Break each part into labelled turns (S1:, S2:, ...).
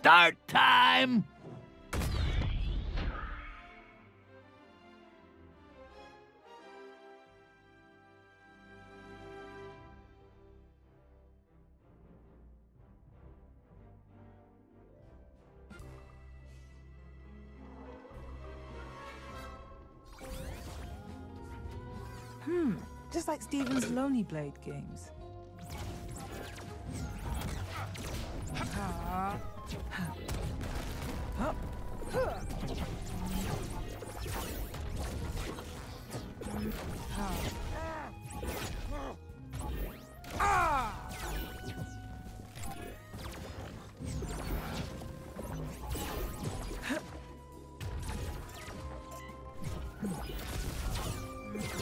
S1: Start time!
S2: Hmm, just like Steven's Lonely Blade games.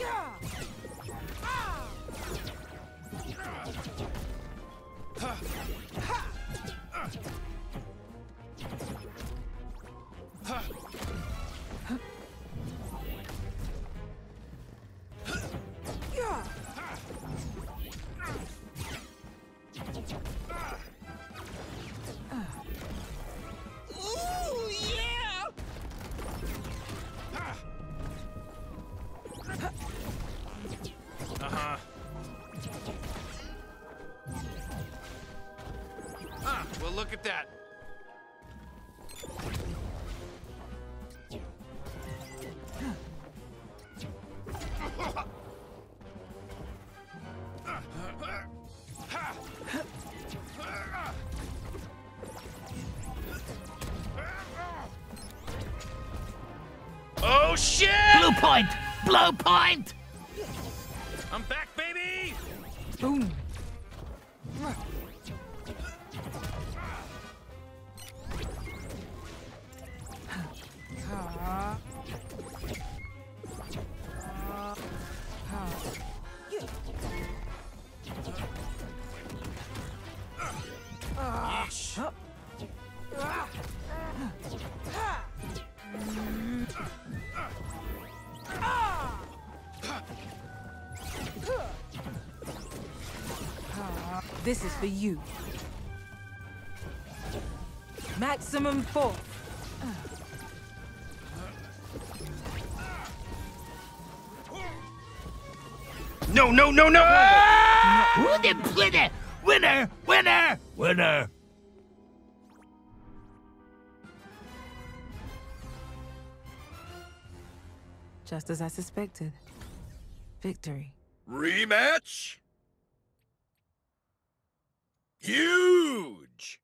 S2: Ooh,
S3: look at that. Oh, shit!
S1: Blue point! Blue point!
S3: I'm back, baby!
S2: Boom. This is for you. Maximum force.
S3: No, no, no, no!
S1: Who winner? Winner! Winner! Winner!
S2: Just as I suspected. Victory.
S3: Rematch? Huge!